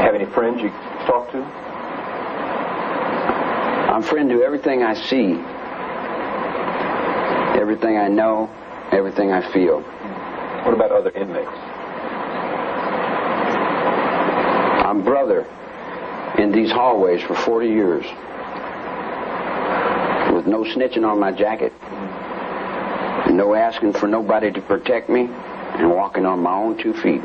Have any friends you talk to? I'm friend to everything I see, everything I know, everything I feel. What about other inmates? I'm brother in these hallways for 40 years with no snitching on my jacket, no asking for nobody to protect me, and walking on my own two feet.